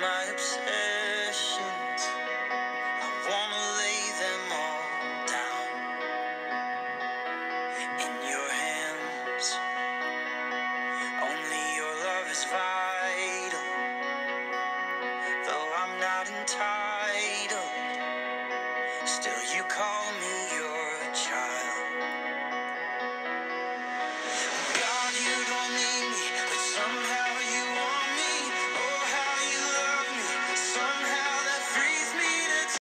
my obsessions. I wanna lay them all down in your hands. Only your love is vital, though I'm not entitled. Still, you call me.